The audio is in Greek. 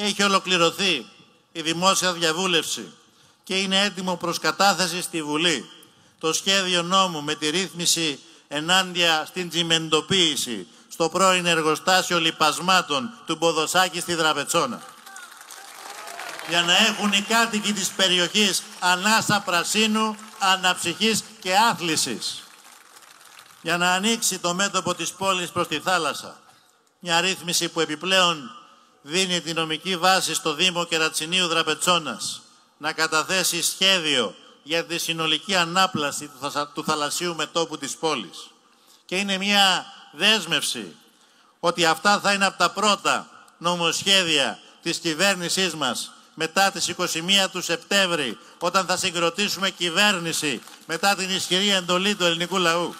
Έχει ολοκληρωθεί η δημόσια διαβούλευση και είναι έτοιμο προς κατάθεση στη Βουλή το σχέδιο νόμου με τη ρύθμιση ενάντια στην τσιμεντοποίηση στο πρώην εργοστάσιο λιπασμάτων του Ποδοσάκη στη Δραβετσόνα. Για να έχουν οι κάτοικοι της περιοχής ανάσα πρασίνου, αναψυχής και άθλησης. Για να ανοίξει το μέτωπο της πόλης προς τη θάλασσα. Μια ρύθμιση που επιπλέον δίνει τη νομική βάση στο Δήμο Κερατσινίου Δραπετσόνας να καταθέσει σχέδιο για τη συνολική ανάπλαση του θαλασσίου μετόπου της πόλης. Και είναι μια δέσμευση ότι αυτά θα είναι από τα πρώτα νομοσχέδια της κυβέρνησής μας μετά τις 21 του Σεπτέμβρη, όταν θα συγκροτήσουμε κυβέρνηση μετά την ισχυρή εντολή του ελληνικού λαού.